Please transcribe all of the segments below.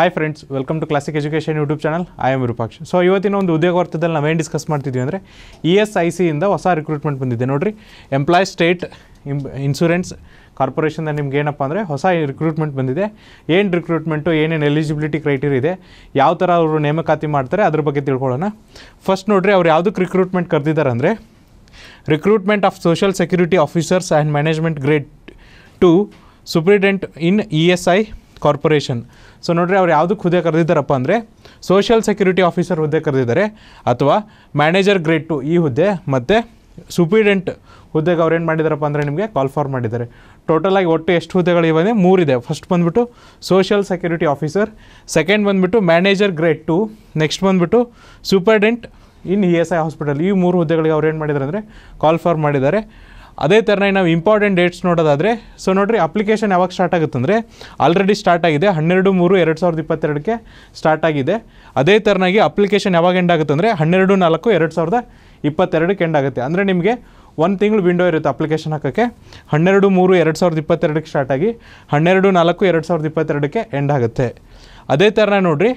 Hi friends welcome to classic education YouTube channel I am Rupaksha so ಇವತ್ತಿನ ಒಂದು ಉದ್ಯೋಗ ವರ್ತದಲ್ಲಿ ನಾವೇನು ಡಿಸ್ಕಸ್ ಮಾಡ್ತಿದ್ವಿ ಅಂದರೆ ಇ ಎಸ್ ಐ ಸಿಯಿಂದ ಹೊಸ ರಿಕ್ರೂಟ್ಮೆಂಟ್ ಬಂದಿದೆ. ನೋಡಿರಿ ಎಂಪ್ಲಾಯ್ ಸ್ಟೇಟ್ ಇನ್ಶೂರೆನ್ಸ್ ಕಾರ್ಪೊರೇಷನ್ದ ನಿಮ್ಗೆ ಏನಪ್ಪ ಅಂದರೆ ಹೊಸ ರಿಕ್ರೂಟ್ಮೆಂಟ್ ಬಂದಿದೆ. ಏನು ರಿಕ್ರೂಟ್ಮೆಂಟು ಏನೇನು ಎಲಿಜಿಬಿಲಿಟಿ ಕ್ರೈಟೀರಿಯಾ ಇದೆ, ಯಾವ ಥರ ಅವರು ನೇಮಕಾತಿ ಮಾಡ್ತಾರೆ, ಅದ್ರ ಬಗ್ಗೆ ತಿಳ್ಕೊಳ್ಳೋಣ. ಫಸ್ಟ್ ನೋಡಿರಿ, ಅವ್ರು ಯಾವುದಕ್ಕೆ ರಿಕ್ರೂಟ್ಮೆಂಟ್ ಕರೆದಿದ್ದಾರೆ ಅಂದರೆ recruitment of social security officers and management grade two superintendent in E S I corporation so ನೋಡ್ರಿ, ಅವ್ರು ಯಾವುದಕ್ಕೆ ಹುದ್ದೆ ಕರೆದಿದ್ದಾರಪ್ಪ ಅಂದರೆ ಸೋಷಿಯಲ್ ಸೆಕ್ಯೂರಿಟಿ ಆಫೀಸರ್ ಹುದ್ದೆ ಕರೆದಿದ್ದಾರೆ, ಅಥವಾ ಮ್ಯಾನೇಜರ್ ಗ್ರೇಡ್ ಟು ಈ ಹುದ್ದೆ, ಮತ್ತು ಸುಪೀಡೆಂಟ್ ಹುದ್ದೆಗೆ ಅವ್ರು ಏನು ಮಾಡಿದಾರಪ್ಪ ಅಂದರೆ ನಿಮಗೆ ಕಾಲ್ ಫಾರ್ ಮಾಡಿದ್ದಾರೆ. ಟೋಟಲಾಗಿ ಒಟ್ಟು ಎಷ್ಟು ಹುದ್ದೆಗಳಿವೆ ಮೂರಿದೆ. ಫಸ್ಟ್ ಬಂದುಬಿಟ್ಟು ಸೋಷಿಯಲ್ ಸೆಕ್ಯೂರಿಟಿ ಆಫೀಸರ್ ಸೆಕೆಂಡ್ ಬಂದುಬಿಟ್ಟು ಮ್ಯಾನೇಜರ್ ಗ್ರೇಡ್ ಟು ನೆಕ್ಸ್ಟ್ ಬಂದುಬಿಟ್ಟು superintendent in E S I hospital ಈ ಮೂರು ಹುದ್ದೆಗಳಿಗೆ ಅವ್ರು ಏನು ಮಾಡಿದ್ದಾರೆ ಅಂದರೆ ಕಾಲ್ ಫಾರ್ ಮಾಡಿದ್ದಾರೆ. ಅದೇ ಥರನಾಗಿ ನಾವು ಇಂಪಾರ್ಟೆಂಟ್ ಡೇಟ್ಸ್ ನೋಡೋದಾದರೆ ಸೊ ನೋಡಿರಿ ಅಪ್ಲಿಕೇಶನ್ ಯಾವಾಗ ಸ್ಟಾರ್ಟ್ ಆಗುತ್ತೆ ಅಂದರೆ ಆಲ್ರೆಡಿ ಸ್ಟಾರ್ಟ್ ಆಗಿದೆ, ಹನ್ನೆರಡು, ಮೂರು, ಎರಡು ಸಾವಿರದ ಇಪ್ಪತ್ತೆರಡಕ್ಕೆ ಸ್ಟಾರ್ಟ್ ಆಗಿದೆ. ಅದೇ ಥರನಾಗಿ ಅಪ್ಲಿಕೇಶನ್ ಯಾವಾಗ ಎಂಡ್ ಆಗುತ್ತೆ ಅಂದರೆ ಹನ್ನೆರಡು, ನಾಲ್ಕು, ಎರಡು ಸಾವಿರದ ಇಪ್ಪತ್ತೆರಡಕ್ಕೆ ಎಂಡ್ ಆಗುತ್ತೆ. ಅಂದರೆ ನಿಮಗೆ ಒಂದು ತಿಂಗಳು ವಿಂಡೋ ಇರುತ್ತೆ ಅಪ್ಲಿಕೇಶನ್ ಹಾಕೋಕ್ಕೆ. ಹನ್ನೆರಡು, ಮೂರು, ಎರಡು ಸಾವಿರದ ಇಪ್ಪತ್ತೆರಡಕ್ಕೆ ಸ್ಟಾರ್ಟ್ ಆಗಿ, ಹನ್ನೆರಡು, ನಾಲ್ಕು, ಎರಡು ಸಾವಿರದ ಇಪ್ಪತ್ತೆರಡಕ್ಕೆ ಎಂಡ್ ಆಗುತ್ತೆ. ಅದೇ ಥರನ ನೋಡಿರಿ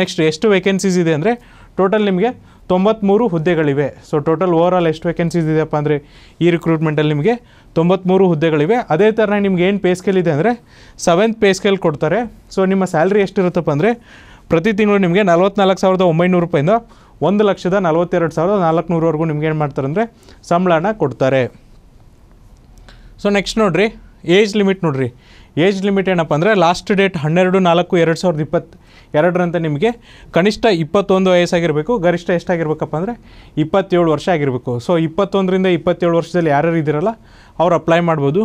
ನೆಕ್ಸ್ಟ್ ಎಷ್ಟು ವೇಕೆನ್ಸೀಸ್ ಇದೆ ಅಂದರೆ ಟೋಟಲ್ ನಿಮಗೆ ತೊಂಬತ್ತ್ಮೂರು ಹುದ್ದೆಗಳಿವೆ. ಸೊ ಟೋಟಲ್ ಓವರ್ ಆಲ್ ಎಷ್ಟು ವೇಕೆನ್ಸೀಸ್ ಇದೆಯಪ್ಪ ಅಂದರೆ ಈ ರಿಕ್ರೂಟ್ಮೆಂಟಲ್ಲಿ ನಿಮಗೆ ತೊಂಬತ್ತ್ಮೂರು ಹುದ್ದೆಗಳಿವೆ. ಅದೇ ಥರ ನಿಮ್ಗೆ ಏನು ಪೇ ಸ್ಕೇಲ್ ಇದೆ ಅಂದರೆ ಸೆವೆಂತ್ ಪೇ ಸ್ಕೇಲ್ ಕೊಡ್ತಾರೆ. ಸೊ ನಿಮ್ಮ ಸ್ಯಾಲ್ರಿ ಎಷ್ಟಿರುತ್ತಪ್ಪ ಅಂದರೆ ಪ್ರತಿ ತಿಂಗಳು ನಿಮಗೆ ನಲ್ವತ್ನಾಲ್ಕು ಸಾವಿರದ ಒಂಬೈನೂರು ರೂಪಾಯಿಂದ ಒಂದು ಲಕ್ಷದ ನಲವತ್ತೆರಡು ಸಾವಿರದ ನಾಲ್ಕುನೂರವರೆಗೂ ನಿಮ್ಗೆ ಏನು ಮಾಡ್ತಾರೆ ಅಂದರೆ ಸಂಬಳನ ಕೊಡ್ತಾರೆ. ಸೊ ನೆಕ್ಸ್ಟ್ ನೋಡಿರಿ ಏಜ್ ಲಿಮಿಟ್ ನೋಡಿರಿ. ಏಜ್ ಲಿಮಿಟ್ ಏನಪ್ಪ ಅಂದರೆ ಲಾಸ್ಟ್ ಡೇಟ್ ಹನ್ನೆರಡು ನಾಲ್ಕು ಎರಡು ಸಾವಿರದ ಇಪ್ಪತ್ತು. ಎರಡರಂತೆ ನಿಮಗೆ ಕನಿಷ್ಠ ಇಪ್ಪತ್ತೊಂದು ವಯಸ್ಸಾಗಿರಬೇಕು, ಗರಿಷ್ಠ ಎಷ್ಟಾಗಿರ್ಬೇಕಪ್ಪ ಅಂದರೆ ಇಪ್ಪತ್ತೇಳು ವರ್ಷ ಆಗಿರಬೇಕು. ಸೊ ಇಪ್ಪತ್ತೊಂದರಿಂದ ಇಪ್ಪತ್ತೇಳು ವರ್ಷದಲ್ಲಿ ಯಾರ್ಯಾರು ಇದ್ದೀರಲ್ಲ, ಅವ್ರು ಅಪ್ಲೈ ಮಾಡ್ಬೋದು.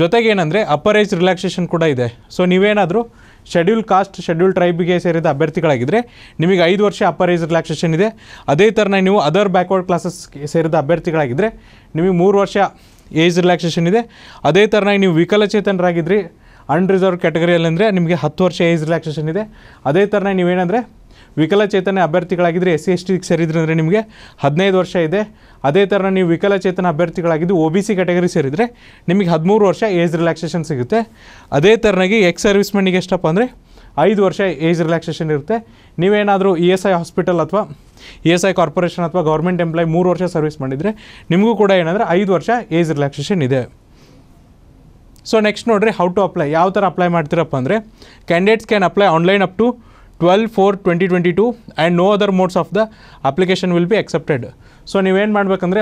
ಜೊತೆಗೆ ಏನಂದರೆ ಅಪ್ಪರ್ ಏಜ್ ರಿಲ್ಯಾಕ್ಸೇಷನ್ ಕೂಡ ಇದೆ. ಸೊ ನೀವೇನಾದರೂ ಶೆಡ್ಯೂಲ್ ಕಾಸ್ಟ್ ಶೆಡ್ಯೂಲ್ ಟ್ರೈಬಿಗೆ ಸೇರಿದ ಅಭ್ಯರ್ಥಿಗಳಾಗಿದ್ದರೆ ನಿಮಗೆ ಐದು ವರ್ಷ ಅಪ್ಪರ್ ಏಜ್ ರಿಲ್ಯಾಕ್ಸೇಷನ್ ಇದೆ. ಅದೇ ಥರನ ನೀವು ಅದರ್ ಬ್ಯಾಕ್ವರ್ಡ್ ಕ್ಲಾಸಸ್ಗೆ ಸೇರಿದ ಅಭ್ಯರ್ಥಿಗಳಾಗಿದ್ದರೆ ನಿಮಗೆ ಮೂರು ವರ್ಷ ಏಜ್ ರಿಲ್ಯಾಕ್ಸೇಷನ್ ಇದೆ. ಅದೇ ಥರನಾಗಿ ನೀವು ವಿಕಲಚೇತನರಾಗಿದ್ರಿ ಅನ್ರಿಸರ್ವ್ ಕ್ಯಾಟಗರಿಯಲ್ಲಿ ಅಂದರೆ ನಿಮಗೆ ಹತ್ತು ವರ್ಷ ಏಜ್ ರಿಲ್ಯಾಕ್ಸೇಷನ್ ಇದೆ. ಅದೇ ಥರನೇ ನೀವೇನಂದರೆ ವಿಕಲಚೇತನ ಅಭ್ಯರ್ಥಿಗಳಾಗಿದ್ದರೆ ಎಸ್ ಸಿ ಎಸ್ ಟಿಗೆ ಸೇರಿದ್ರೆ ಅಂದರೆ ನಿಮಗೆ ಹದಿನೈದು ವರ್ಷ ಇದೆ. ಅದೇ ಥರ ನೀವು ವಿಕಲಚೇತನ ಅಭ್ಯರ್ಥಿಗಳಾಗಿದ್ದು ಒ ಬಿ ಸಿ ಕ್ಯಾಟಗರಿ ಸೇರಿದರೆ ನಿಮಗೆ ಹದಿಮೂರು ವರ್ಷ ಏಜ್ ರಿಲ್ಯಾಕ್ಸೇಷನ್ ಸಿಗುತ್ತೆ. ಅದೇ ಥರನಾಗಿ ಎಕ್ಸ್ ಸರ್ವಿಸ್ ಮೆನ್ನಿಗೆ ಎಷ್ಟಪ್ಪ ಅಂದರೆ ಐದು ವರ್ಷ ಏಜ್ ರಿಲ್ಯಾಕ್ಸೇಷನ್ ಇರುತ್ತೆ. ನೀವೇನಾದರೂ ಇ ಎಸ್ ಐ ಹಾಸ್ಪಿಟಲ್ ಅಥವಾ ಇ ಎಸ್ ಐ ಕಾರ್ಪೊರೇಷನ್ ಅಥವಾ ಗೌರ್ಮೆಂಟ್ ಎಂಪ್ಲಾಯ್ ಮೂರು ವರ್ಷ ಸರ್ವಿಸ್ ಮಾಡಿದರೆ ನಿಮಗೂ ಕೂಡ ಏನಂದರೆ ಐದು ವರ್ಷ ಏಜ್ ರಿಲ್ಯಾಕ್ಸೇಷನ್ ಇದೆ. ಸೊ ನೆಕ್ಸ್ಟ್ ನೋಡಿರಿ ಹೌ ಟು ಅಪ್ಲೈ ಯಾವ ಥರ ಅಪ್ಲೈ ಮಾಡ್ತೀರಪ್ಪ ಅಂದರೆ candidates can apply online up to twelve four twenty twenty two and no other modes of the application will be accepted so ನೀವೇನು ಮಾಡಬೇಕಂದ್ರೆ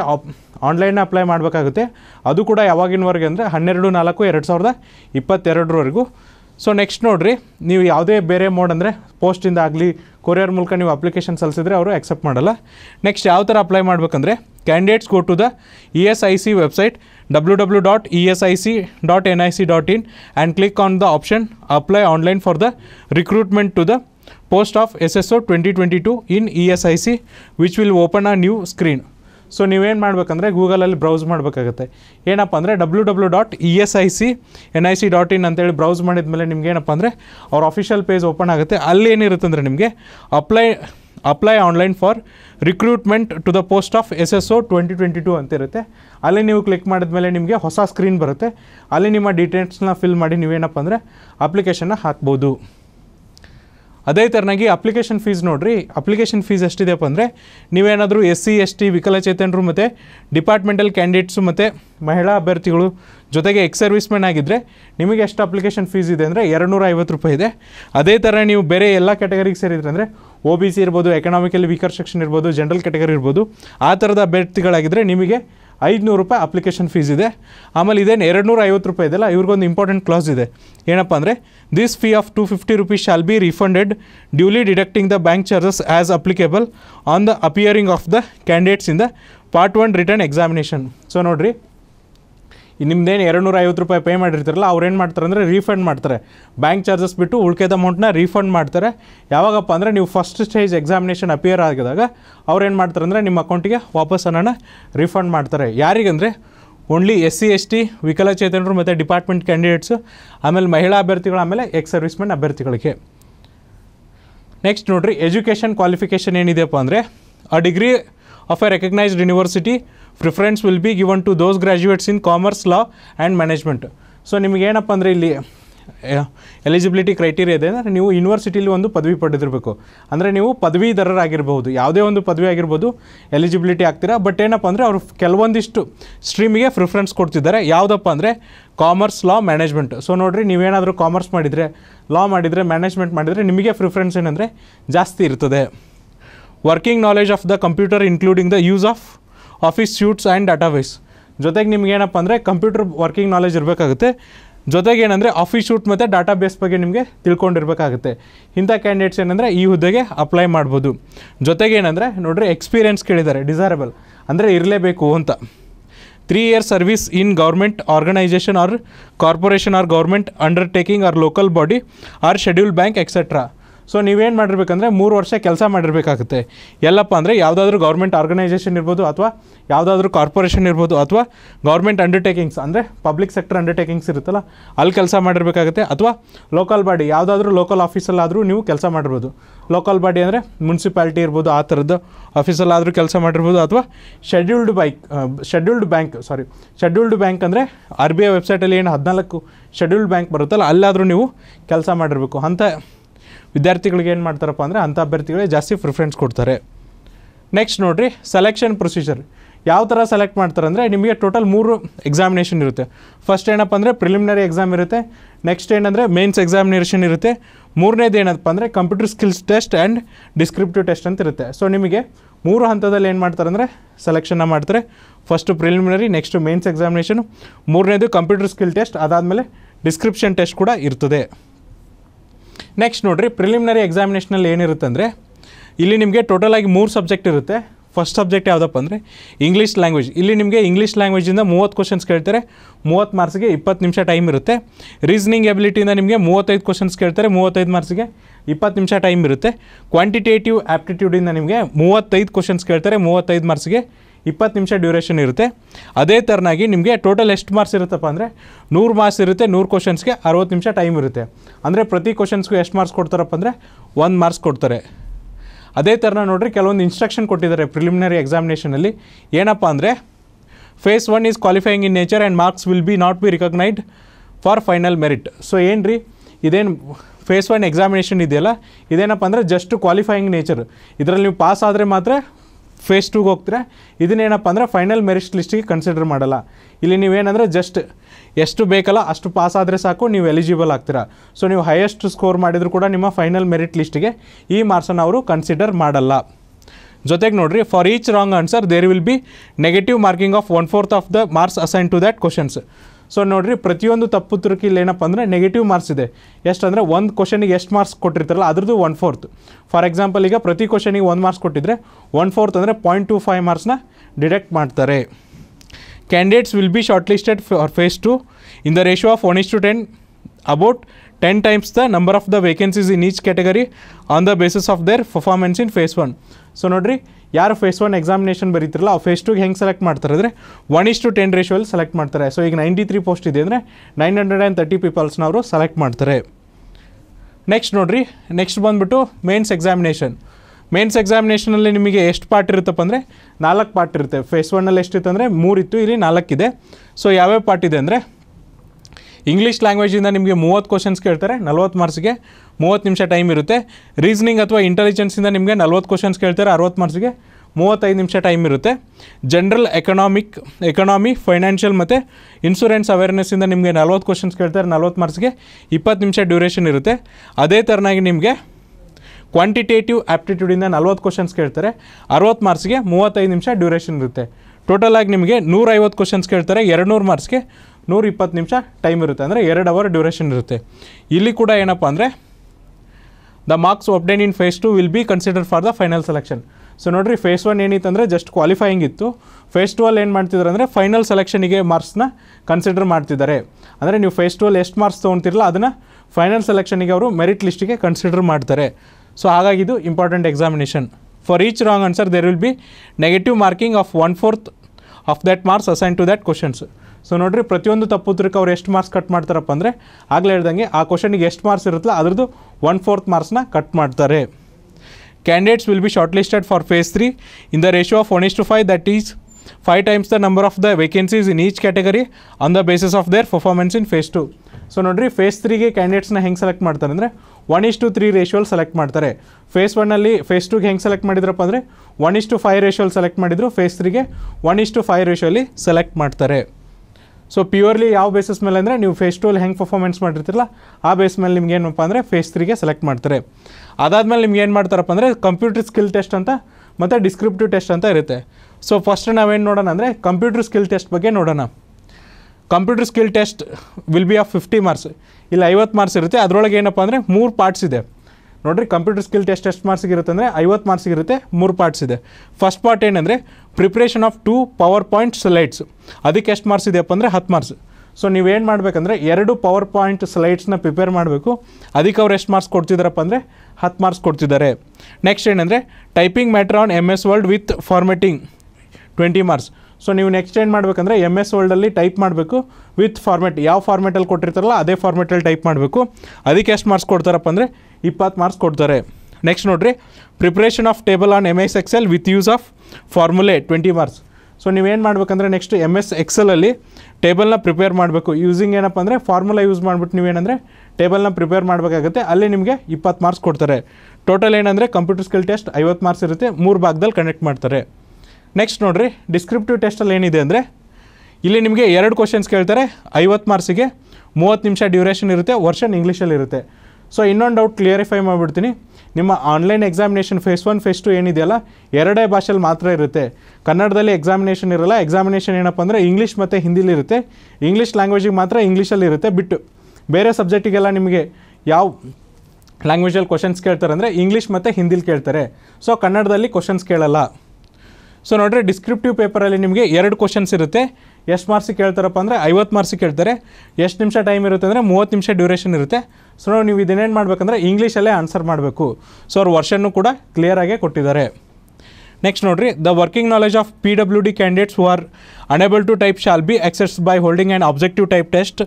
ಆನ್ಲೈನ್ ಅಪ್ಲೈ ಮಾಡಬೇಕಾಗುತ್ತೆ. ಅದು ಕೂಡ ಯಾವಾಗಿನವರೆಗೆ ಅಂದರೆ, ಹನ್ನೆರಡು, ನಾಲ್ಕು, ಎರಡು ಸಾವಿರದ ಇಪ್ಪತ್ತೆರಡರವರೆಗೂ. ಸೊ ನೆಕ್ಸ್ಟ್ ನೋಡಿರಿ, ನೀವು ಯಾವುದೇ ಬೇರೆ ಮೋಡ್ ಅಂದರೆ ಪೋಸ್ಟಿಂದ ಆಗಲಿ ಕೊರಿಯರ್ ಮೂಲಕ ನೀವು ಅಪ್ಲಿಕೇಶನ್ ಸಲ್ಲಿಸಿದ್ರೆ ಅವರು ಅಕ್ಸೆಪ್ಟ್ ಮಾಡಲ್ಲ. ನೆಕ್ಸ್ಟ್ ಯಾವ ಥರ ಅಪ್ಲೈ ಮಾಡಬೇಕಂದ್ರೆ candidates go to the E S I C website W W dot E S I C dot N I C dot in and click on the option apply online for the recruitment to the post of S S O twenty twenty two in E S I C which will open a new screen so ನೀವೇನು ಮಾಡಬೇಕಂದ್ರೆ ಗೂಗಲಲ್ಲಿ browse ಮಾಡಬೇಕಾಗುತ್ತೆ. ಏನಪ್ಪ ಅಂದರೆ W W dot E S I C N I C dot in ಅಂತೇಳಿ browse ಮಾಡಿದ ಮೇಲೆ ನಿಮ್ಗೆ ಏನಪ್ಪ ಅಂದರೆ ಅವ್ರ ಅಫಿಷಿಯಲ್ ಪೇಜ್ ಓಪನ್ ಆಗುತ್ತೆ. ಅಲ್ಲಿ ಏನಿರುತ್ತೆ ಅಂದರೆ ನಿಮಗೆ apply apply online for recruitment to the post of S S O twenty twenty two ಅಂತ ಇರುತ್ತೆ. ಅಲ್ಲಿ ನೀವು ಕ್ಲಿಕ್ ಮಾಡಿದ್ಮೇಲೆ ನಿಮಗೆ ಹೊಸ ಸ್ಕ್ರೀನ್ ಬರುತ್ತೆ. ಅಲ್ಲಿ ನಿಮ್ಮ ಡೀಟೇಲ್ಸ್ನ ಫಿಲ್ ಮಾಡಿ ನೀವೇನಪ್ಪ ಅಂದರೆ ಅಪ್ಲಿಕೇಶನ್ನ ಹಾಕ್ಬೋದು. ಅದೇ ಥರನಾಗಿ ಅಪ್ಲಿಕೇಶನ್ ಫೀಸ್ ನೋಡಿರಿ. ಅಪ್ಲಿಕೇಶನ್ ಫೀಸ್ ಎಷ್ಟಿದೆಯಪ್ಪ ಅಂದರೆ, ನೀವೇನಾದರೂ ಎಸ್ ಸಿ ಎಸ್ ಟಿ ವಿಕಲಚೇತನರು ಮತ್ತು ಡಿಪಾರ್ಟ್ಮೆಂಟಲ್ ಕ್ಯಾಂಡಿಡೇಟ್ಸು ಮತ್ತು ಮಹಿಳಾ ಅಭ್ಯರ್ಥಿಗಳು ಜೊತೆಗೆ ಎಕ್ಸ್ ಸರ್ವಿಸ್ ಮ್ಯಾನ್ ಆಗಿದ್ದರೆ ನಿಮಗೆ ಎಷ್ಟು ಅಪ್ಲಿಕೇಶನ್ ಫೀಸ್ ಇದೆ ಅಂದರೆ ಎರಡುನೂರ ಐವತ್ತು ರೂಪಾಯಿ ಇದೆ. ಅದೇ ಥರ ನೀವು ಬೇರೆ ಎಲ್ಲ ಕ್ಯಾಟಗರಿಗೆ ಸೇರಿದ್ರೆ ಅಂದರೆ ಒ ಬಿ ಸಿ ಇರ್ಬೋದು ಎಕನಾಮಿಕಲಿ ವೀಕರ್ ಸೆಕ್ಷನ್ ಇರ್ಬೋದು ಜನರಲ್ ಕ್ಯಾಟಗರಿ ಇರ್ಬೋದು, ಆ ಥರದ ಅಭ್ಯರ್ಥಿಗಳಾಗಿದ್ದರೆ ನಿಮಗೆ ಐದುನೂರು ರೂಪಾಯಿ ಅಪ್ಲಿಕೇಶನ್ ಫೀಸ್ ಇದೆ. ಆಮೇಲೆ ಇದೇನು ಎರಡು ನೂರ ಐವತ್ತು ರೂಪಾಯಿ ಇದೆಲ್ಲ ಇವ್ರಿಗೊಂದು ಇಂಪಾರ್ಟೆಂಟ್ ಕ್ಲಾಸ್ ಇದೆ. ಏನಪ್ಪ ಅಂದರೆ this fee of two fifty rupees shall be refunded duly deducting the bank charges as applicable on the appearing of the candidates in the part one return examination so ನೋಡಿರಿ ನಿಮ್ದೇನು ಎರಡು ನೂರ ಐವತ್ತು ರೂಪಾಯಿ pay ಮಾಡಿರ್ತಾರಲ್ಲ, ಅವ್ರು ಏನು ಮಾಡ್ತಾರೆ ಅಂದರೆ ರೀಫಂಡ್ ಮಾಡ್ತಾರೆ. ಬ್ಯಾಂಕ್ ಚಾರ್ಜಸ್ ಬಿಟ್ಟು ಉಳ್ಕೆದ ಅಮೌಂಟ್ನ ರೀಫಂಡ್ ಮಾಡ್ತಾರೆ. ಯಾವಾಗಪ್ಪ ಅಂದರೆ ನೀವು ಫಸ್ಟ್ ಸ್ಟೇಜ್ ಎಕ್ಸಾಮಿನೇಷನ್ ಅಪಿಯರ್ ಆಗಿದಾಗ ಅವ್ರೇನು ಮಾಡ್ತಾರೆ ಅಂದರೆ ನಿಮ್ಮ ಅಕೌಂಟಿಗೆ ವಾಪಸ್ ಹಣನ ರೀಫಂಡ್ ಮಾಡ್ತಾರೆ. ಯಾರಿಗಂದರೆ? Only S C S T ವಿಕಲಚೇತನರು ಮತ್ತು ಡಿಪಾರ್ಟ್ಮೆಂಟ್ ಕ್ಯಾಂಡಿಡೇಟ್ಸು ಆಮೇಲೆ ಮಹಿಳಾ ಅಭ್ಯರ್ಥಿಗಳು, ಆಮೇಲೆ ಎಕ್ಸ್ ಸರ್ವಿಸ್ಮೆನ್ ಅಭ್ಯರ್ಥಿಗಳಿಗೆ. ನೆಕ್ಸ್ಟ್ ನೋಡಿರಿ ಎಜುಕೇಷನ್ ಕ್ವಾಲಿಫಿಕೇಷನ್ ಏನಿದೆಯಪ್ಪ ಅಂದರೆ a degree of a recognised university preference will be given to those graduates in commerce law and management so ನಿಮಗೇನಪ್ಪ ಅಂದರೆ ಇಲ್ಲಿ ಎಲಿಜಿಬಿಲಿಟಿ ಕ್ರೈಟೀರಿಯಾ ಇದೆ ಅಂದರೆ ನೀವು ಯೂನಿವರ್ಸಿಟಿಲಿ ಒಂದು ಪದವಿ ಪಡೆದಿರಬೇಕು. ಅಂದರೆ ನೀವು ಪದವೀಧರರಾಗಿರ್ಬೋದು ಯಾವುದೇ ಒಂದು ಪದವಿ ಆಗಿರ್ಬೋದು ಎಲಿಜಿಬಿಲಿಟಿ ಆಗ್ತೀರಾ. ಬಟ್ ಏನಪ್ಪ ಅಂದರೆ ಅವರು ಕೆಲವೊಂದಿಷ್ಟು ಸ್ಟ್ರೀಮಿಗೆ ಪ್ರಿಫರೆನ್ಸ್ ಕೊಡ್ತಿದ್ದಾರೆ. ಯಾವುದಪ್ಪ ಅಂದರೆ ಕಾಮರ್ಸ್ ಲಾ ಮ್ಯಾನೇಜ್ಮೆಂಟ್ ಸೊ ನೋಡಿರಿ, ನೀವೇನಾದರೂ ಕಾಮರ್ಸ್ ಮಾಡಿದರೆ ಲಾ ಮಾಡಿದರೆ ಮ್ಯಾನೇಜ್ಮೆಂಟ್ ಮಾಡಿದರೆ ನಿಮಗೆ ಪ್ರಿಫರೆನ್ಸ್ ಏನಂದರೆ ಜಾಸ್ತಿ ಇರ್ತದೆ. Working knowledge of the computer including the use of office suites and database ಜೊತೆಗೆ ನಿಮ್ಗೆ ಏನಪ್ಪ ಅಂದರೆ ಕಂಪ್ಯೂಟರ್ ವರ್ಕಿಂಗ್ ನಾಲೆಜ್ ಇರಬೇಕಾಗುತ್ತೆ. ಜೊತೆಗೆ ಏನಂದರೆ ಆಫೀಸ್ ಶೂಟ್ ಮತ್ತು ಡಾಟಾಬೇಸ್ ಬಗ್ಗೆ ನಿಮಗೆ ತಿಳ್ಕೊಂಡಿರ್ಬೇಕಾಗುತ್ತೆ. ಇಂಥ ಕ್ಯಾಂಡಿಡೇಟ್ಸ್ ಏನಂದರೆ ಈ ಹುದ್ದೆಗೆ ಅಪ್ಲೈ ಮಾಡ್ಬೋದು. ಜೊತೆಗೆ ಏನಂದರೆ ನೋಡ್ರಿ ಎಕ್ಸ್ಪೀರಿಯೆನ್ಸ್ ಕೇಳಿದ್ದಾರೆ ಡಿಸೈರಬಲ್ ಅಂದರೆ ಇರಲೇಬೇಕು ಅಂತ. Three year service in government organisation or corporation or government undertaking or local body or schedule bank etcetera so ನೀವೇನು ಮಾಡಿರ್ಬೇಕಂದ್ರೆ ಮೂರು ವರ್ಷ ಕೆಲಸ ಮಾಡಿರಬೇಕಾಗುತ್ತೆ. ಎಲ್ಲಪ್ಪ ಅಂದರೆ ಯಾವುದಾದ್ರೂ ಗೌರ್ಮೆಂಟ್ ಆರ್ಗನೈಸೇಷನ್ ಇರ್ಬೋದು ಅಥವಾ ಯಾವುದಾದ್ರೂ ಕಾರ್ಪೊರೇಷನ್ ಇರ್ಬೋದು ಅಥವಾ ಗೌರ್ಮೆಂಟ್ ಅಂಡರ್ಟೇಕಿಂಗ್ಸ್ ಅಂದರೆ ಪಬ್ಲಿಕ್ ಸೆಕ್ಟರ್ ಅಂಡರ್ಟೇಕಿಂಗ್ಸ್ ಇರುತ್ತಲ್ಲ, ಅಲ್ಲಿ ಕೆಲಸ ಮಾಡಿರಬೇಕಾಗುತ್ತೆ. ಅಥವಾ ಲೋಕಲ್ ಬಾಡಿ ಯಾವುದಾದ್ರೂ ಲೋಕಲ್ ಆಫೀಸಲ್ಲಾದರೂ ನೀವು ಕೆಲಸ ಮಾಡಿರ್ಬೋದು. ಲೋಕಲ್ ಬಾಡಿ ಅಂದರೆ ಮುನ್ಸಿಪಾಲ್ಟಿ ಇರ್ಬೋದು, ಆ ಥರದ್ದು ಆಫೀಸಲ್ಲಾದರೂ ಕೆಲಸ ಮಾಡಿರ್ಬೋದು. ಅಥವಾ scheduled bike scheduled bank sorry scheduled bank ಅಂದರೆ ಆರ್ ಬಿ ಐ ವೆಬ್ಸೈಟಲ್ಲಿ ಏನು ಹದಿನಾಲ್ಕು ಶೆಡ್ಯೂಲ್ಡ್ ಬ್ಯಾಂಕ್ ಬರುತ್ತಲ್ಲ, ಅಲ್ಲಾದರೂ ನೀವು ಕೆಲಸ ಮಾಡಿರಬೇಕು. ಅಂಥ ವಿದ್ಯಾರ್ಥಿಗಳಿಗೆ ಏನು ಮಾಡ್ತಾರಪ್ಪ ಅಂದರೆ ಅಂಥ ಅಭ್ಯರ್ಥಿಗಳಿಗೆ ಜಾಸ್ತಿ ಪ್ರಿಫರೆನ್ಸ್ ಕೊಡ್ತಾರೆ. ನೆಕ್ಸ್ಟ್ ನೋಡಿರಿ ಸೆಲೆಕ್ಷನ್ ಪ್ರೊಸೀಜರ್ ಯಾವ ಥರ ಸೆಲೆಕ್ಟ್ ಮಾಡ್ತಾರೆ ಅಂದರೆ ನಿಮಗೆ ಟೋಟಲ್ ಮೂರು ಎಕ್ಸಾಮಿನೇಷನ್ ಇರುತ್ತೆ. ಫಸ್ಟ್ ಏನಪ್ಪ ಅಂದರೆ ಪ್ರಿಲಿಮಿನರಿ ಎಕ್ಸಾಮ್ ಇರುತ್ತೆ. ನೆಕ್ಸ್ಟ್ ಏನಂದರೆ ಮೇನ್ಸ್ ಎಕ್ಸಾಮಿನೇಷನ್ ಇರುತ್ತೆ. ಮೂರನೇದು ಏನಪ್ಪ ಅಂದರೆ computer skills test and descriptive test ಅಂತ ಇರುತ್ತೆ. ಸೊ ನಿಮಗೆ ಮೂರು ಹಂತದಲ್ಲಿ ಏನು ಮಾಡ್ತಾರೆ ಅಂದರೆ ಸೆಲೆಕ್ಷನ್ನ ಮಾಡ್ತಾರೆ. First preliminary next mains examination ಮೂರನೇದು ಕಂಪ್ಯೂಟರ್ ಸ್ಕಿಲ್ ಟೆಸ್ಟ್ ಅದಾದಮೇಲೆ ಡಿಸ್ಕ್ರಿಪ್ಷನ್ ಟೆಸ್ಟ್ ಕೂಡ ಇರ್ತದೆ. ನೆಕ್ಸ್ಟ್ ನೋಡಿರಿ ಪ್ರಿಲಿಮಿನರಿ ಎಕ್ಸಾಮಿನೇಷನಲ್ಲಿ ಏನಿರುತ್ತೆ ಅಂದರೆ, ಇಲ್ಲಿ ನಿಮಗೆ ಟೋಟಲ್ ಆಗಿ ಮೂರು ಸಬ್ಜೆಕ್ಟ್ ಇರುತ್ತೆ. ಫಸ್ಟ್ ಸಬ್ಜೆಕ್ಟ್ ಯಾವುದಪ್ಪ ಅಂದರೆ ಇಂಗ್ಲೀಷ್ ಲ್ಯಾಂಗ್ವೇಜ್ ಇಲ್ಲಿ ನಿಮಗೆ ಇಂಗ್ಲೀಷ್ ಲ್ಯಾಂಗ್ವೇಜಿಂದ ಮೂವತ್ತು ಕ್ವಶನ್ಸ್ ಕೇಳ್ತಾರೆ. ಮೂವತ್ತು ಮಾರ್ಕ್ಸ್ಗೆ ಇಪ್ಪತ್ತು ನಿಮಿಷ ಟೈಮ್ ಇರುತ್ತೆ. ರೀಸನಿಂಗ್ ಎಬಿಲಿಟಿಯಿಂದ ನಿಮಗೆ ಮೂವತ್ತೈದು ಕ್ವಶನ್ಸ್ ಕೇಳ್ತಾರೆ. ಮೂವತ್ತೈದು ಮಾರ್ಕ್ಸ್ಗೆ ಇಪ್ಪತ್ತು ನಿಮಿಷ ಟೈಮ್ ಇರುತ್ತೆ. ಕ್ವಾಂಟಿಟೇಟಿವ್ ಆ್ಯಪ್ಟಿಟ್ಯೂಡಿಂದ ನಿಮಗೆ ಮೂವತ್ತೈದು ಕ್ವಶನ್ಸ್ ಕೇಳ್ತಾರೆ. ಮೂವತ್ತೈದು ಮಾರ್ಕ್ಸ್ಗೆ ಇಪ್ಪತ್ತು ನಿಮಿಷ ಡ್ಯೂರೇಷನ್ ಇರುತ್ತೆ. ಅದೇ ಥರನಾಗಿ ನಿಮಗೆ ಟೋಟಲ್ ಎಷ್ಟು ಮಾರ್ಕ್ಸ್ ಇರುತ್ತಪ್ಪ ಅಂದರೆ ನೂರು ಮಾರ್ಕ್ಸ್ ಇರುತ್ತೆ, ನೂರು ಕ್ವಶನ್ಸ್ಗೆ ಅರವತ್ತು ನಿಮಿಷ ಟೈಮ್ ಇರುತ್ತೆ. ಅಂದರೆ ಪ್ರತಿ ಕ್ವಶನ್ಸ್ಗೂ ಎಷ್ಟು ಮಾರ್ಕ್ಸ್ ಕೊಡ್ತಾರಪ್ಪ ಅಂದರೆ ಒಂದು ಮಾರ್ಕ್ಸ್ ಕೊಡ್ತಾರೆ. ಅದೇ ಥರನ ನೋಡಿರಿ, ಕೆಲವೊಂದು ಇನ್ಸ್ಟ್ರಕ್ಷನ್ ಕೊಟ್ಟಿದ್ದಾರೆ ಪ್ರಿಲಿಮಿನರಿ ಎಕ್ಸಾಮಿನೇಷನಲ್ಲಿ ಏನಪ್ಪ ಅಂದರೆ phase one is qualifying in nature and marks will be not be recognised for final merit so ಏನು ರೀ ಇದೇನು ಫೇಸ್ ಒನ್ ಎಕ್ಸಾಮಿನೇಷನ್ ಇದೆಯಲ್ಲ? ಇದೇನಪ್ಪ ಅಂದರೆ ಜಸ್ಟ್ ಕ್ವಾಲಿಫೈಯಿಂಗ್ ನೇಚರ್ ಇದರಲ್ಲಿ ನೀವು ಪಾಸ್ ಆದರೆ ಮಾತ್ರ ಫೇಸ್ ಟೂಗೆ ಹೋಗ್ತೀರಾ ಇದನ್ನೇನಪ್ಪ ಅಂದರೆ ಫೈನಲ್ ಮೆರಿಟ್ ಲಿಸ್ಟಿಗೆ ಕನ್ಸಿಡರ್ ಮಾಡಲ್ಲ. ಇಲ್ಲಿ ನೀವೇನಂದರೆ ಜಸ್ಟ್ ಎಷ್ಟು ಬೇಕಲ್ಲ ಅಷ್ಟು ಪಾಸ್ ಆದರೆ ಸಾಕು, ನೀವು ಎಲಿಜಿಬಲ್ ಆಗ್ತೀರಾ. ಸೊ ನೀವು ಹೈಯೆಸ್ಟ್ ಸ್ಕೋರ್ ಮಾಡಿದರೂ ಕೂಡ ನಿಮ್ಮ ಫೈನಲ್ ಮೆರಿಟ್ ಲಿಸ್ಟಿಗೆ ಈ ಮಾರ್ಕ್ಸನ್ನು ಅವರು ಕನ್ಸಿಡರ್ ಮಾಡಲ್ಲ. ಜೊತೆಗೆ ನೋಡಿರಿ for each wrong answer there will be negative marking of one fourth of the marks assign to that questions so ನೋಡ್ರಿ, ಪ್ರತಿಯೊಂದು ತಪ್ಪು ಉತ್ತರಕ್ಕೆ ಇಲ್ಲಿ ಏನಪ್ಪ ಅಂದರೆ ನೆಗೆಟಿವ್ ಮಾರ್ಕ್ಸ್ ಇದೆ. ಎಷ್ಟು ಅಂದರೆ ಒಂದು ಕ್ವಶನಿಗೆ ಎಷ್ಟು ಮಾರ್ಕ್ಸ್ ಕೊಟ್ಟಿರ್ತಾರಲ್ಲ, ಅದ್ರದ್ದು ಒನ್ ಫೋರ್ತ್ ಫಾರ್ ಎಕ್ಸಾಂಪಲ್ ಈಗ ಪ್ರತಿ ಕ್ವಶನಿಗೆ ಒಂದು ಮಾರ್ಕ್ಸ್ ಕೊಟ್ಟಿದ್ರೆ ಒನ್ ಫೋರ್ತ್ ಅಂದರೆ ಪಾಯಿಂಟ್ ಟು ಫೈವ್ ಮಾರ್ಕ್ಸ್ನ ಡಿಡೆಕ್ಟ್ ಮಾಡ್ತಾರೆ. Candidates will be short listed for phase two in the ratio of one is to ten about ten times the number of the vacancies in each category on the basis of their performance in phase one so ನೋಡಿರಿ, ಯಾರು phase one examination ಬರೀತಿರಲ್ಲ ಆ face ಟುಗೆ ಹೆಂಗೆ select ಮಾಡ್ತಾರೆ ಅಂದರೆ one is to ten ರೇಷೋಲ್ಲಿ select ಮಾಡ್ತಾರೆ. So ಈಗ ನೈಂಟಿ ತ್ರೀ ಪೋಸ್ಟ್ ಇದೆ ಅಂದರೆ ನೈನ್ ಹಂಡ್ರೆಡ್ ಆ್ಯಂಡ್ ತರ್ಟಿ ಪೀಪಲ್ಸ್ನ ಅವರು ಸೆಲೆಕ್ಟ್ ಮಾಡ್ತಾರೆ. ನೆಕ್ಸ್ಟ್ ನೋಡಿರಿ ನೆಕ್ಸ್ಟ್ ಬಂದುಬಿಟ್ಟು ಮೇನ್ಸ್ ಎಕ್ಸಾಮಿನೇಷನ್ ಮೇನ್ಸ್ ಎಕ್ಸಾಮಿನೇಷನಲ್ಲಿ ನಿಮಗೆ ಎಷ್ಟು ಪಾರ್ಟ್ ಇರುತ್ತಪ್ಪ ಅಂದರೆ ನಾಲ್ಕು ಪಾರ್ಟ್ ಇರುತ್ತೆ. ಫೇಸ್ ಒನ್ನಲ್ಲಿ ಎಷ್ಟಿತ್ತು ಅಂದರೆ ಮೂರಿತ್ತು ಇಲ್ಲಿ ನಾಲ್ಕಿದೆ ಸೊ ಯಾವ್ಯಾವ ಪಾರ್ಟ್ ಇದೆ ಅಂದರೆ ಇಂಗ್ಲೀಷ್ ಲ್ಯಾಂಗ್ವೇಜಿಂದ ನಿಮಗೆ ಮೂವತ್ತು ಕ್ವಶನ್ಸ್ ಕೇಳ್ತಾರೆ, ನಲ್ವತ್ತು ಮಾರ್ಕ್ಸ್ಗೆ ಮೂವತ್ತು ನಿಮಿಷ ಟೈಮ್ ಇರುತ್ತೆ. ರೀಸನಿಂಗ್ ಅಥವಾ ಇಂಟೆಲಿಜೆನ್ಸಿಂದ ನಿಮಗೆ ನಲ್ವತ್ತು ಕ್ವಶನ್ಸ್ ಕೇಳ್ತಾರೆ, ಅರವತ್ತು ಮಾರ್ಕ್ಸ್ಗೆ ಮೂವತ್ತೈದು ನಿಮಿಷ ಟೈಮ್ ಇರುತ್ತೆ. ಜನರಲ್ ಎಕನಾಮಿಕ್ ಎಕನಾಮಿ ಫೈನಾನ್ಷಿಯಲ್ ಮತ್ತು ಇನ್ಶೂರೆನ್ಸ್ ಅವೇರ್ನೆಸ್ಸಿಂದ ನಿಮಗೆ ನಲ್ವತ್ತು ಕ್ವಶನ್ಸ್ ಕೇಳ್ತಾರೆ, ನಲ್ವತ್ತು ಮಾರ್ಕ್ಸ್ಗೆ ಇಪ್ಪತ್ತು ನಿಮಿಷ ಡ್ಯೂರೇಷನ್ ಇರುತ್ತೆ. ಅದೇ ಥರನಾಗಿ ನಿಮಗೆ ಕ್ವಾಂಟಿಟೇಟಿವ್ ಆ್ಯಪ್ಟಿಟ್ಯೂಡಿಂದ ನಲ್ವತ್ತು ಕ್ವಶನ್ಸ್ ಕೇಳ್ತಾರೆ, ಅರವತ್ತು ಮಾರ್ಕ್ಸ್ಗೆ ಮೂವತ್ತೈದು ನಿಮಿಷ ಡ್ಯೂರೇಷನ್ ಇರುತ್ತೆ. ಟೋಟಲ್ ಆಗಿ ನಿಮಗೆ ನೂರೈವತ್ತು ಕ್ವಶನ್ಸ್ ಕೇಳ್ತಾರೆ ಎರಡು ನೂರು ಮಾರ್ಕ್ಸ್ಗೆ ನೂರ ಇಪ್ಪತ್ತು ನಿಮಿಷ ಟೈಮ್ ಇರುತ್ತೆ ಅಂದರೆ ಎರಡು ಅವರ್ ಡ್ಯೂರೇಷನ್ ಇರುತ್ತೆ. ಇಲ್ಲಿ ಕೂಡ ಏನಪ್ಪ ಅಂದರೆ the marks obtained in phase two will be consider for the final selection so ನೋಡಿರಿ ಫೇಸ್ ಒನ್ ಏನಿತ್ತು ಅಂದರೆ ಜಸ್ಟ್ ಕ್ವಾಲಿಫೈಯಿಂಗ್ ಇತ್ತು. ಫೇಸ್ ಟು ಏನು ಮಾಡ್ತಿದ್ದಾರೆ ಅಂದರೆ ಫೈನಲ್ ಸೆಲೆಕ್ಷನಿಗೆ ಮಾರ್ಕ್ಸ್ನ ಕನ್ಸಿಡರ್ ಮಾಡ್ತಿದ್ದಾರೆ. ಅಂದರೆ ನೀವು ಫೇಸ್ ಟು ಅಲ್ಲಿ ಎಷ್ಟು ಮಾರ್ಕ್ಸ್ ತೊಗೊತಿರಲ್ಲ, ಅದನ್ನು ಫೈನಲ್ ಸೆಲೆಕ್ಷನಿಗೆ ಅವರು ಮೆರಿಟ್ ಲಿಸ್ಟಿಗೆ ಕನ್ಸಿಡರ್ ಮಾಡ್ತಾರೆ. ಸೊ ಹಾಗಾಗಿ ಇದು important examination for each wrong answer there will be negative marking of one fourth of that marks assign to that questions so ನೋಡ್ರಿ, ಪ್ರತಿಯೊಂದು ತಪ್ಪು ಉತ್ತರಕ್ಕೆ ಅವ್ರು ಎಷ್ಟು ಮಾರ್ಕ್ಸ್ ಕಟ್ ಮಾಡ್ತಾರಪ್ಪ ಅಂದರೆ, ಆಗಲೇ ಹೇಳ್ದಂಗೆ ಆ ಕ್ವಶನಿಗೆ ಎಷ್ಟು ಮಾರ್ಕ್ಸ್ ಇರುತ್ತಲ್ಲ ಅದ್ರದ್ದು ಒನ್ ಫೋರ್ತ್ ಮಾರ್ಕ್ಸ್ನ ಕಟ್ ಮಾಡ್ತಾರೆ. Candidates will be short listed for phase three in the ratio of one is to five that is five times the number of the vacancies in each category on the basis of their performance in phase two so ನೋಡ್ರಿ phase ತ್ರೀಗೆ ಕ್ಯಾಂಡಿಡೇಟ್ಸ್ನ ಹೆಂಗೆ select ಮಾಡ್ತಾರೆ ಅಂದರೆ one is to three ರೇಷಿಯೋಲ್ select ಮಾಡ್ತಾರೆ. Phase ಒನ್ನಲ್ಲಿ phase ಟೂಗೆ ಹೆಂಗೆ ಸೆಲೆಕ್ಟ್ ಮಾಡಿದ್ರಪ್ಪ ಅಂದರೆ ಒನ್ ಇಸ್ ಟು ಫೈವ್ ರೇಷಿಯೋಲ್ ಸೆಲೆಕ್ಟ್ ಮಾಡಿದ್ರು ಫೇಸ್ ತ್ರೀಗೆ ಒನ್ ಇಸ್ ಟು ಫೈವ್ ರೇಷಿಯೋಲಿ ಸೆಲೆಕ್ಟ್ ಮಾಡ್ತಾರೆ. ಸೊ ಪ್ಯೂರ್ಲಿ ಯಾವ ಬೇಸಿಸ್ ಮೇಲೆ ಅಂದರೆ ನೀವು ಫೇಸ್ ಟೂಲ್ಲಿ ಹೆಂಗೆ ಪರ್ಫಾರ್ಮೆನ್ಸ್ ಮಾಡಿರ್ತಿರಲ್ಲ ಆ ಬೇಸ್ ಮೇಲೆ ನಿಮ್ಗೆ ಏನಪ್ಪ ಅಂದರೆ ಫೇಸ್ ತ್ರೀಗೆ ಸೆಲೆಕ್ಟ್ ಮಾಡ್ತಾರೆ. ಅದಾದಮೇಲೆ ನಿಮ್ಗೆ ಏನು ಮಾಡ್ತಾರಪ್ಪ ಅಂದರೆ ಕಂಪ್ಯೂಟರ್ ಸ್ಕಿಲ್ ಟೆಸ್ಟ್ ಅಂತ, ಮತ್ತು ಡಿಸ್ಕ್ರಿಪ್ಟಿವ್ ಟೆಸ್ಟ್ ಅಂತ ಇರುತ್ತೆ. ಸೊ ಫಸ್ಟ್ ನಾವೇನು ನೋಡೋಣ ಅಂದರೆ ಕಂಪ್ಯೂಟರ್ ಸ್ಕಿಲ್ ಟೆಸ್ಟ್ ಬಗ್ಗೆ ನೋಡೋಣ. Computer skill test will be of fifty marks ಇಲ್ಲಿ, ಐವತ್ತು ಮಾರ್ಕ್ಸ್ ಇರುತ್ತೆ. ಅದರೊಳಗೆ ಏನಪ್ಪ ಅಂದರೆ ಮೂರು ಪಾರ್ಟ್ಸ್ ಇದೆ. ನೋಡಿರಿ ಕಂಪ್ಯೂಟರ್ ಸ್ಕಿಲ್ ಟೆಸ್ಟ್ ಎಷ್ಟು ಮಾರ್ಕ್ಸ್ ಇರುತ್ತೆ ಅಂದರೆ ಐವತ್ತು ಮಾರ್ಕ್ಸ್ ಇರುತ್ತೆ, ಮೂರು ಪಾರ್ಟ್ಸ್ ಇದೆ. ಫಸ್ಟ್ ಪಾರ್ಟ್ ಏನಂದರೆ preparation of two PowerPoint slides ಅದಕ್ಕೆ ಎಷ್ಟು ಮಾರ್ಕ್ಸ್ ಇದೆಯಪ್ಪ ಅಂದರೆ ಹತ್ತು ಮಾರ್ಕ್ಸ್ ಸೊ ನೀವೇನು ಮಾಡಬೇಕಂದ್ರೆ ಎರಡು ಪವರ್ ಪಾಯಿಂಟ್ ಸ್ಲೈಡ್ಸ್ನ ಪ್ರಿಪೇರ್ ಮಾಡಬೇಕು. ಅದಕ್ಕೆ ಅವ್ರು ಎಷ್ಟು ಮಾರ್ಕ್ಸ್ ಕೊಡ್ತಿದ್ದಾರಪ್ಪ ಅಂದರೆ ಹತ್ತು ಮಾರ್ಕ್ಸ್ ಕೊಡ್ತಿದ್ದಾರೆ. ನೆಕ್ಸ್ಟ್ ಏನಂದರೆ typing matter on M S world with formatting twenty marks so ನೀವು ನೆಕ್ಸ್ಟ್ ಏನು ಮಾಡಬೇಕಂದ್ರೆ ಎಂ ಎಸ್ ವರ್ಲ್ಡಲ್ಲಿ ಟೈಪ್ ಮಾಡಬೇಕು. ವಿತ್ ಫಾರ್ಮೆಟ್ ಯಾವ ಫಾರ್ಮೆಟಲ್ಲಿ ಕೊಟ್ಟಿರ್ತಾರಲ್ಲ, ಅದೇ ಫಾರ್ಮೆಟಲ್ಲಿ ಟೈಪ್ ಮಾಡಬೇಕು. ಅದಕ್ಕೆ ಎಷ್ಟು ಮಾರ್ಕ್ಸ್ ಕೊಡ್ತಾರಪ್ಪ ಅಂದರೆ ಇಪ್ಪತ್ತು ಮಾರ್ಕ್ಸ್ ಕೊಡ್ತಾರೆ. ನೆಕ್ಸ್ಟ್ ನೋಡಿರಿ preparation of table on M S Excel with use of formulae twenty marks so ನೀವೇನು ಮಾಡಬೇಕಂದ್ರೆ ನೆಕ್ಸ್ಟ್ ಎಂ ಎಸ್ ಎಕ್ಸೆಲಲ್ಲಿ ಟೇಬಲ್ನ ಪ್ರಿಪೇರ್ ಮಾಡಬೇಕು. ಯೂಸಿಂಗ್ ಏನಪ್ಪ ಅಂದರೆ ಫಾರ್ಮುಲಾ ಯೂಸ್ ಮಾಡಿಬಿಟ್ಟು ನೀವೇನಂದರೆ ಟೇಬಲ್ನ ಪ್ರಿಪೇರ್ ಮಾಡಬೇಕಾಗುತ್ತೆ. ಅಲ್ಲಿ ನಿಮಗೆ ಇಪ್ಪತ್ತು ಮಾರ್ಕ್ಸ್ ಕೊಡ್ತಾರೆ. ಟೋಟಲ್ ಏನಂದರೆ ಕಂಪ್ಯೂಟರ್ ಸ್ಕಿಲ್ ಟೆಸ್ಟ್ ಐವತ್ತು ಮಾರ್ಕ್ಸ್ ಇರುತ್ತೆ. ಮೂರು ಭಾಗದಲ್ಲಿ ಕಂಡಕ್ಟ್ ಮಾಡ್ತಾರೆ. ನೆಕ್ಸ್ಟ್ ನೋಡಿರಿ ಡಿಸ್ಕ್ರಿಪ್ಟಿವ್ ಟೆಸ್ಟಲ್ಲಿ ಏನಿದೆ ಅಂದರೆ, ಇಲ್ಲಿ ನಿಮಗೆ ಎರಡು ಕ್ವಶನ್ಸ್ ಕೇಳ್ತಾರೆ, ಐವತ್ತು ಮಾರ್ಕ್ಸಿಗೆ ಮೂವತ್ತು ನಿಮಿಷ ಡ್ಯೂರೇಷನ್ ಇರುತ್ತೆ ವರ್ಷನ್ ಇಂಗ್ಲೀಷಲ್ಲಿ ಇರುತ್ತೆ. ಸೊ ಇನ್ನೊಂದು ಡೌಟ್ ಕ್ಲಿಯರಿಫೈ ಮಾಡಿಬಿಡ್ತೀನಿ. ನಿಮ್ಮ online examination phase one phase two ಏನಿದೆಯಲ್ಲ, ಎರಡೇ ಭಾಷೆಯಲ್ಲಿ ಮಾತ್ರ ಇರುತ್ತೆ. ಕನ್ನಡದಲ್ಲಿ ಎಕ್ಸಾಮಿನೇಷನ್ ಇರಲ್ಲ ಎಕ್ಸಾಮಿನೇಷನ್ ಏನಪ್ಪ ಅಂದರೆ ಇಂಗ್ಲೀಷ್ ಮತ್ತು ಹಿಂದಿಲಿರುತ್ತೆ ಇಂಗ್ಲೀಷ್ ಲ್ಯಾಂಗ್ವೇಜಿಗೆ ಮಾತ್ರ ಇಂಗ್ಲೀಷಲ್ಲಿ ಇರುತ್ತೆ, ಬಿಟ್ಟು. ಬೇರೆ ಸಬ್ಜೆಕ್ಟಿಗೆಲ್ಲ ನಿಮಗೆ ಯಾವ ಲ್ಯಾಂಗ್ವೇಜಲ್ಲಿ ಕ್ವಶನ್ಸ್ ಕೇಳ್ತಾರೆ ಅಂದರೆ ಇಂಗ್ಲೀಷ್ ಮತ್ತು ಹಿಂದಿಲಿ ಕೇಳ್ತಾರೆ. ಸೊ ಕನ್ನಡದಲ್ಲಿ ಕ್ವಶನ್ಸ್ ಕೇಳಲ್ಲ. ಸೊ ನೋಡ್ರಿ ಡಿಸ್ಕ್ರಿಪ್ಟಿವ್ ಪೇಪರಲ್ಲಿ ನಿಮಗೆ ಎರಡು ಕ್ವಶನ್ಸ್ ಇರುತ್ತೆ. ಎಷ್ಟು ಮಾರ್ಕ್ಸಿಗೆ ಕೇಳ್ತಾರಪ್ಪ ಅಂದರೆ ಐವತ್ತು ಮಾರ್ಕ್ಸಿಗೆ ಕೇಳ್ತಾರೆ. ಎಷ್ಟು ನಿಮಿಷ ಟೈಮ್ ಇರುತ್ತೆ ಅಂದರೆ ಮೂವತ್ತು ನಿಮಿಷ ಡ್ಯೂರೇಷನ್ ಇರುತ್ತೆ. ಸೊ ನೀವು ಇದನ್ನೇನು ಮಾಡಬೇಕಂದ್ರೆ ಇಂಗ್ಲೀಷಲ್ಲೇ ಆನ್ಸರ್ ಮಾಡಬೇಕು. ಸೊ ಅವ್ರ ವರ್ಷನ್ನು ಕೂಡ ಕ್ಲಿಯರಾಗೇ ಕೊಟ್ಟಿದ್ದಾರೆ. ನೆಕ್ಸ್ಟ್ ನೋಡ್ರಿ the working knowledge of P W D candidates who are unable to type shall be excess by holding and objective type test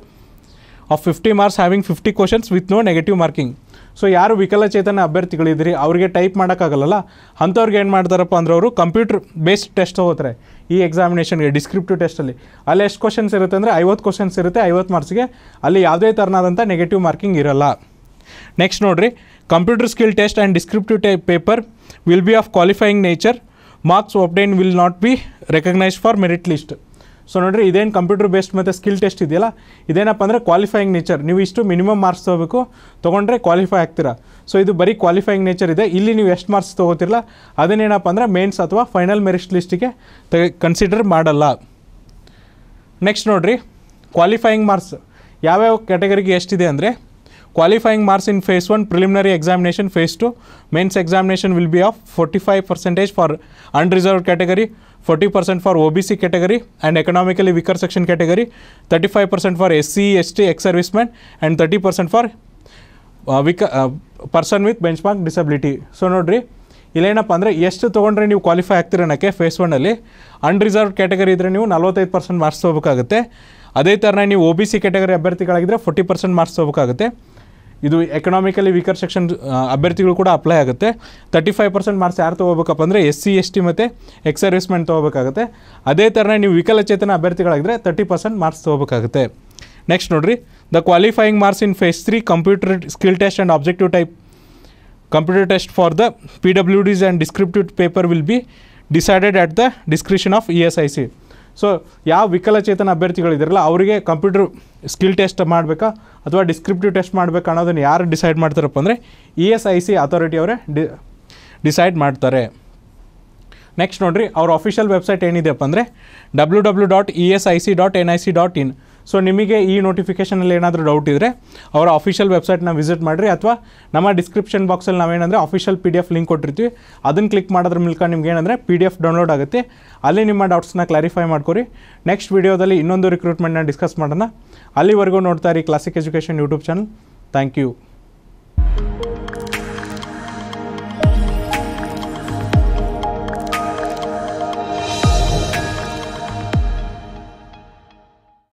of fifty marks having fifty questions with no negative marking so ಯಾರು ವಿಕಲಚೇತನ ಅಭ್ಯರ್ಥಿಗಳಿದ್ರಿ ಅವರಿಗೆ type ಮಾಡೋಕ್ಕಾಗಲ್ಲ ಅಂಥವ್ರಿಗೆ ಏನು ಮಾಡ್ತಾರಪ್ಪ ಅಂದ್ರೆ ಅವರು computer based test ಹೋಗ್ತಾರೆ ಈ ಎಕ್ಸಾಮಿನೇಷನ್ಗೆ ಡಿಸ್ಕ್ರಿಪ್ಟಿವ್ ಟೆಸ್ಟಲ್ಲಿ ಅಲ್ಲಿ. ಎಷ್ಟು ಕ್ವಶನ್ಸ್ ಇರುತ್ತೆ ಅಂದರೆ ಐವತ್ತು ಕ್ವಶನ್ಸ್ ಇರುತ್ತೆ, ಐವತ್ತು ಮಾರ್ಕ್ಸ್ಗೆ ಅಲ್ಲಿ ಯಾವುದೇ ಥರನಾದಂಥ ನೆಗೆಟಿವ್ ಮಾರ್ಕಿಂಗ್ ಇರಲ್ಲ. ನೆಕ್ಸ್ಟ್ ನೋಡಿರಿ computer skill test and descriptive type paper will be of qualifying nature marks obtained will not be recognised for merit list so ನೋಡಿರಿ, ಇದೇನು ಕಂಪ್ಯೂಟರ್ ಬೇಸ್ಡ್ ಮತ್ತು ಸ್ಕಿಲ್ ಟೆಸ್ಟ್ ಇದೆಯಲ್ಲ, ಇದೇನಪ್ಪ ಅಂದರೆ ಕ್ವಾಲಿಫೈಯಿಂಗ್ ನೇಚರ್ ನೀವು ಇಷ್ಟು ಮಿನಿಮಮ್ ಮಾರ್ಕ್ಸ್ ತೊಗೋಬೇಕು. ತೊಗೊಂಡ್ರೆ ಕ್ವಾಲಿಫೈ ಆಗ್ತೀರಾ. ಸೊ ಇದು ಬರೀ ಕ್ವಾಲಿಫೈಯಿಂಗ್ ನೇಚರ್ ಇದೆ. ಇಲ್ಲಿ ನೀವು ಎಷ್ಟು ಮಾರ್ಕ್ಸ್ ತೊಗೋತಿರಲ್ಲ, ಅದನ್ನೇನಪ್ಪ ಅಂದರೆ ಮೇನ್ಸ್ ಅಥವಾ ಫೈನಲ್ ಮೆರಿಟ್ ಲಿಸ್ಟಿಗೆ ತೆಗೆ ಕನ್ಸಿಡರ್ ಮಾಡಲ್ಲ. ನೆಕ್ಸ್ಟ್ ನೋಡಿರಿ ಕ್ವಾಲಿಫೈಯಿಂಗ್ ಮಾರ್ಕ್ಸ್ ಯಾವ್ಯಾವ ಕ್ಯಾಟಗರಿಗೆ ಎಷ್ಟಿದೆ ಅಂದರೆ qualifying marks in phase one preliminary examination phase two mains examination will be of forty five percentage for unreserved category forty percent for O B C category and economically weaker section category thirty five percent for S C S T ex service man and thirty percent for ವಿಕ person with benchmark disability so ನೋಡಿರಿ ಇಲ್ಲೇನಪ್ಪ ಅಂದರೆ ಎಷ್ಟು ತೊಗೊಂಡ್ರೆ ನೀವು qualify ಆಗ್ತೀರ ಅನ್ನೋಕ್ಕೆ phase ಒನ್ನಲ್ಲಿ unreserved category ಇದ್ದರೆ ನೀವು ನಲ್ವತ್ತೈದು ಪರ್ಸೆಂಟ್ ಮಾರ್ಕ್ಸ್ ತೊಗೋಬೇಕಾಗುತ್ತೆ. ಅದೇ ಥರನೇ ನೀವು ಒ ಬಿ ಸಿ ಕ್ಯಾಟಗರಿ ಅಭ್ಯರ್ಥಿಗಳಾಗಿದ್ದರೆ ಫೋರ್ಟಿ ಪರ್ಸೆಂಟ್ ಮಾರ್ಕ್ಸ್ ತೊಗೋಬೇಕಾಗುತ್ತೆ. ಇದು ಎಕನಾಮಿಕಲಿ ವೀಕರ್ ಸೆಕ್ಷನ್ ಅಭ್ಯರ್ಥಿಗಳು ಕೂಡ ಅಪ್ಲೈ ಆಗುತ್ತೆ. ತರ್ಟಿ ಫೈವ್ ಪರ್ಸೆಂಟ್ ಮಾರ್ಕ್ಸ್ ಯಾರು ತೊಗೋಬೇಕಪ್ಪ ಅಂದರೆ ಎಸ್ ಸಿ ಎಸ್ ಟಿ ಮತ್ತು ಎಕ್ಸ್ ಸರ್ವಿಸ್ಮೆಂಟ್ ತೊಗೋಬೇಕಾಗುತ್ತೆ. ಅದೇ ಥರನೇ ನೀವು ವಿಕಲಚೇತನ ಅಭ್ಯರ್ಥಿಗಳಾಗಿದ್ರೆ ತರ್ಟಿ ಪರ್ಸೆಂಟ್ ಮಾರ್ಕ್ಸ್ ತೊಗೋಬೇಕಾಗುತ್ತೆ. ನೆಕ್ಸ್ಟ್ ನೋಡಿರಿ the qualifying marks in phase three computer skill test and objective type computer test for the P W Ds and descriptive paper will be decided at the description of E S I C so ಯಾವ ವಿಕಲಚೇತನ ಅಭ್ಯರ್ಥಿಗಳಿದ್ದಾರಲ್ಲ ಅವರಿಗೆ computer skill test ಮಾಡಬೇಕಾ ಅಥವಾ descriptive test ಮಾಡಬೇಕಾ ಅನ್ನೋದನ್ನು ಯಾರು decide ಮಾಡ್ತಾರಪ್ಪ ಅಂದರೆ E S I C authority ಅವರೇ ಡಿ ಡಿಸೈಡ್ ಮಾಡ್ತಾರೆ. ನೆಕ್ಸ್ಟ್ ನೋಡಿರಿ, ಅವ್ರ ಅಫಿಷಿಯಲ್ ವೆಬ್ಸೈಟ್ ಏನಿದೆಯಪ್ಪ ಅಂದರೆ W W dot E S I C dot N I C dot in so ನಿಮಗೆ ಈ ನೋಟಿಫಿಕೇಷನಲ್ಲಿ ಏನಾದರೂ ಡೌಟ್ ಇದ್ದರೆ ಅವರ ಅಫಿಷಿಯಲ್ ವೆಬ್ಸೈಟ್ನ ವಿಸಿಟ್ ಮಾಡಿರಿ, ಅಥವಾ ನಮ್ಮ ಡಿಸ್ಕ್ರಿಪ್ಷನ್ ಬಾಕ್ಸಲ್ಲಿ ನಾವೇನಂದರೆ official P D F link ಕೊಟ್ಟಿರ್ತೀವಿ. ಅದನ್ನು ಕ್ಲಿಕ್ ಮಾಡೋದ್ರ ಮೂಲಕ ನಿಮ್ಗೆ ಏನಂದರೆ ಪಿ ಡಿ ಎಫ್ ಡೌನ್ಲೋಡ್ ಆಗುತ್ತೆ. ಅಲ್ಲಿ ನಿಮ್ಮ ಡೌಟ್ಸ್ನ ಕ್ಲಾರಿಫೈ ಮಾಡ್ಕೊರಿ. ನೆಕ್ಸ್ಟ್ ವೀಡಿಯೋದಲ್ಲಿ ಇನ್ನೊಂದು ರಿಕ್ರೂಟ್ಮೆಂಟ್ನ ಡಿಸ್ಕಸ್ ಮಾಡೋಣ. ಅಲ್ಲಿವರೆಗೂ ನೋಡ್ತಾ ಇರಿ classic education YouTube channel thank you